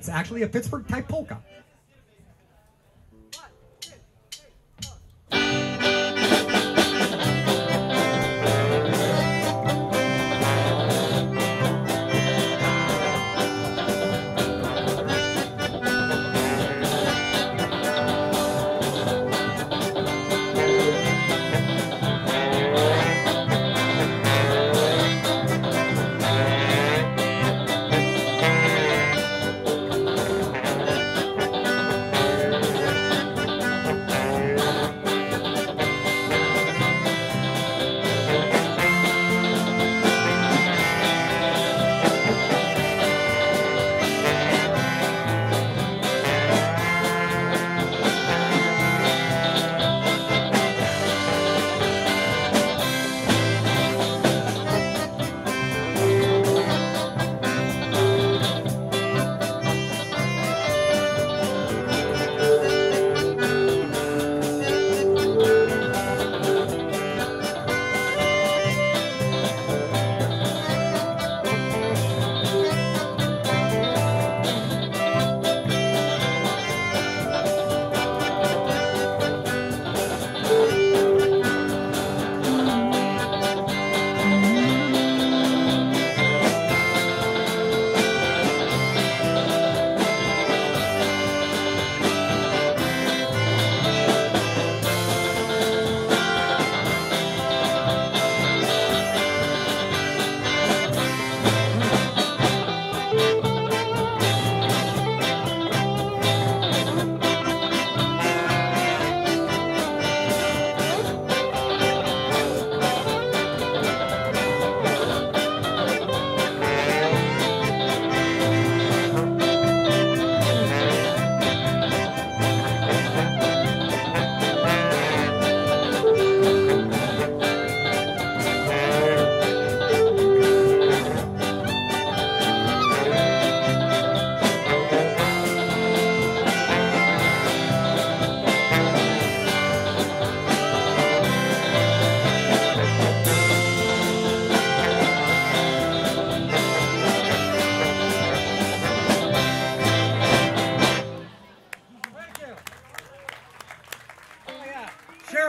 It's actually a Pittsburgh type polka.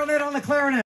Carol Ned on the clarinet.